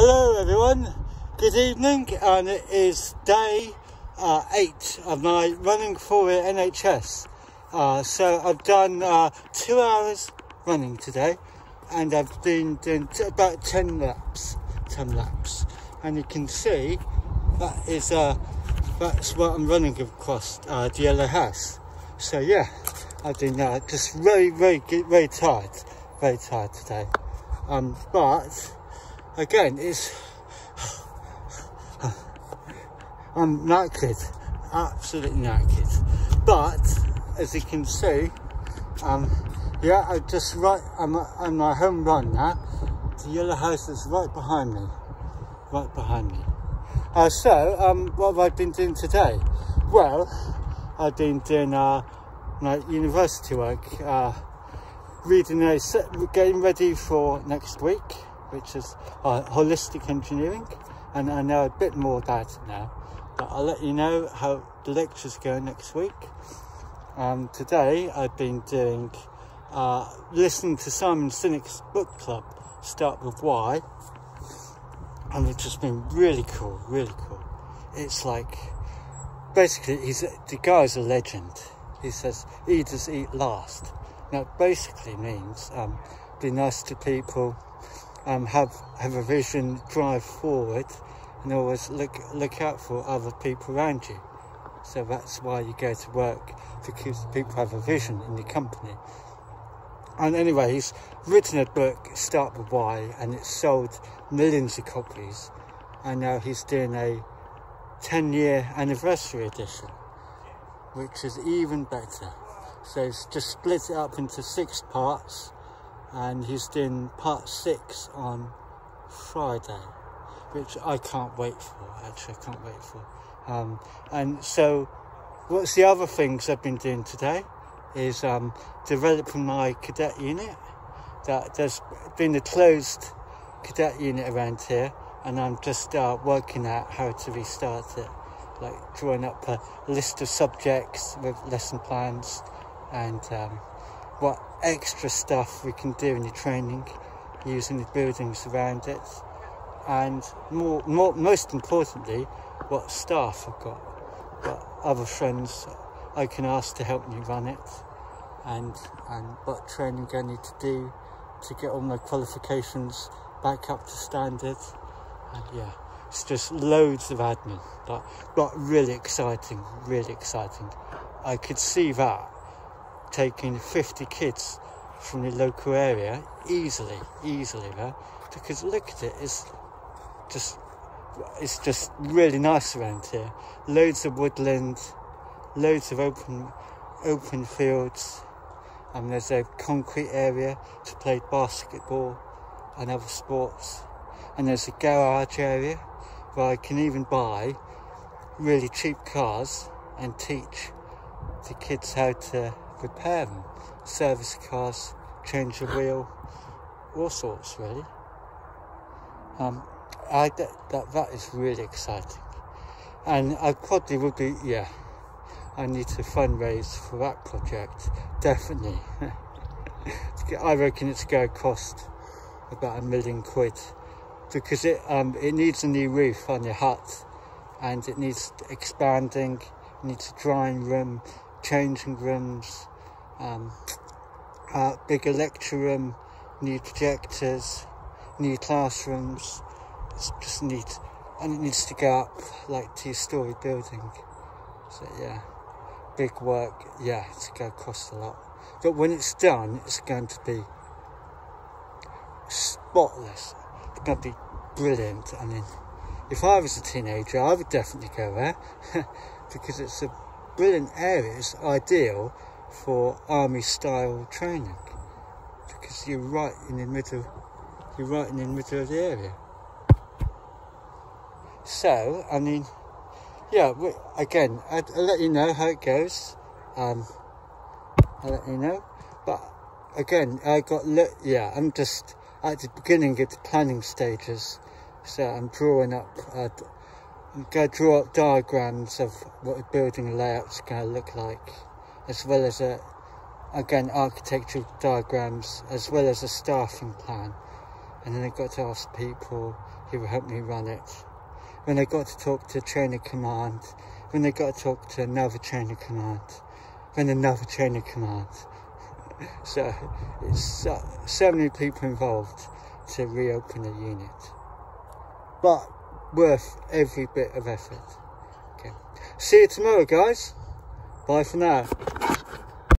Hello everyone, good evening and it is day uh, 8 of my running for the NHS. Uh, so I've done uh, 2 hours running today and I've been doing about 10 laps, 10 laps and you can see that is uh, that's what I'm running across uh, the yellow house. So yeah, I've been uh, just very, very, very tired, very tired today. Um, but again, it's I'm knackered, absolutely knackered. But as you can see, um, yeah, I just right, I'm on my home run now. The yellow house is right behind me, right behind me. Uh, so, um, what have I been doing today? Well, I've been doing uh, my university work, uh, reading a set, getting ready for next week, which is uh, holistic engineering, and I know a bit more about it now. But I'll let you know how the lectures go next week. Um, today I've been doing uh, listening to Simon Sinek's book club, Start with Why, and it's just been really cool, really cool. It's like basically he's the guy's a legend. He says leaders eat last. Now basically means um, be nice to people, um, have have a vision, drive forward, and always look look out for other people around you. So that's why you go to work because people have a vision in the company. And anyway, he's written a book, Start with Why, and it's sold millions of copies. And now he's doing a 10 year anniversary edition, which is even better. So he's just split it up into six parts, and he's doing part six on Friday, which I can't wait for, actually, I can't wait for. Um, and so, what's the other things I've been doing today? is um, developing my cadet unit. That there's been a closed cadet unit around here, and I'm just uh, working out how to restart it, like drawing up a list of subjects with lesson plans and um, what extra stuff we can do in the training using the buildings around it, and more, more, most importantly, what staff I've got, what other friends I can ask to help me run it and and what training I need to do to get all my qualifications back up to standard. And yeah it's just loads of admin but but really exciting really exciting. I could see that taking 50 kids from the local area easily easily there because look at it it's just it's just really nice around here. Loads of woodland loads of open open fields and there's a concrete area to play basketball and other sports. And there's a garage area where I can even buy really cheap cars and teach the kids how to repair them. Service cars change the wheel all sorts really. Um, I, that, that, that is really exciting. And I probably would be yeah I need to fundraise for that project, definitely. I reckon it's going to cost about a million quid because it um, it needs a new roof on your hut and it needs expanding, it needs a drying room, changing rooms, um, uh, bigger lecture room, new projectors, new classrooms. It's just neat and it needs to go up like two-story building. So yeah big work, yeah, it's going to cost a lot. But when it's done, it's going to be spotless. It's going to be brilliant. I mean, if I was a teenager, I would definitely go there because it's a brilliant area. It's ideal for army style training because you're right in the middle. You're right in the middle of the area. So, I mean, yeah, again, I'll, I'll, let you know how it goes. Um, I'll let you know. But again, I got, look yeah, I'm just at the beginning of the planning stages. So I'm drawing up, uh, To draw up diagrams of what a building layout's going to look like, as well as a, again, architectural diagrams, as well as a staffing plan. and then I got to ask people who helped me run it. When I got to talk to train of command, when I got to talk to another train of command, then another train of command. so it's so, so many people involved to reopen a unit. But worth every bit of effort. Okay. See you tomorrow guys. Bye for now.